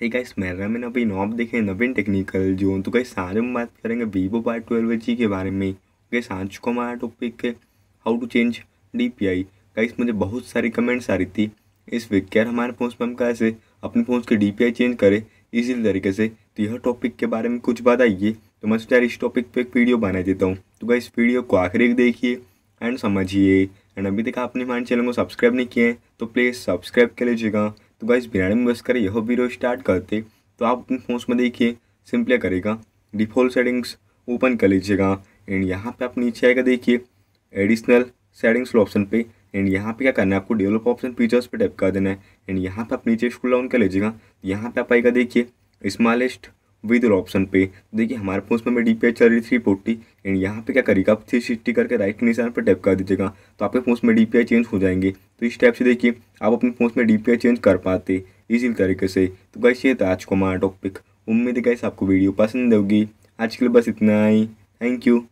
Hey guys मेरा में नवीन आप देखें नवीन टेक्निकल जोन तो गाइस आज हम बात करेंगे वीवो वाई ट्वेल्व जी के बारे में। गाइस आज को हमारा टॉपिक है how to change D P I guys मुझे बहुत सारी कमेंट्स आ रही थी। इस वीक यार हमारे फ़ोन पर हम कैसे अपने फ़ोन के डी पी आई चेंज करें इसी तरीके से। तो यह टॉपिक के बारे में कुछ बताइए तो मैं सोचा इस टॉपिक पर एक वीडियो बना देता हूँ। तो गाइस वीडियो को आखिरी देखिए एंड समझिए। एंड अभी तक आपने हमारे चैनल को सब्सक्राइब नहीं किए हैं तो प्लीज़ सब्सक्राइब कर लीजिएगा। तो गाइज़ बिना में बस करें, यह वीडियो स्टार्ट करते। तो आप अपने फ़ोन में देखिए सिंपली करेगा। डिफ़ॉल्ट सेटिंग्स ओपन कर लीजिएगा। एंड यहाँ पे आप नीचे आएगा, देखिए एडिशनल सेटिंग्स ऑप्शन पे। एंड यहाँ पे क्या करना है, आपको डेवलप ऑप्शन फीचर्स पे टैप कर देना है। एंड यहाँ पे आप नीचे स्कूल डाउन कर लीजिएगा। यहाँ पे आप आएगा, देखिए स्मॉलेस्ट विद ऑप्शन पे देखिए, हमारे फ़ोन में डी पी चल रही थ्री फोर्टी एंड यहाँ पे क्या करेगा? आप थ्री सिक्सटी करके राइट निशान पर टैप कर दीजिएगा तो आपके फ़ोन में डी पी चेंज हो जाएँगे। तो इस टाइप से देखिए, आप अपने फ़ोन में डी पी चेंज कर पाते इसी तरीके से। तो कैसे ये था आज को हमारा टॉपिक उम्मीद है गैस आपको वीडियो पसंद होगी। आज के लिए बस इतना ही। Thank you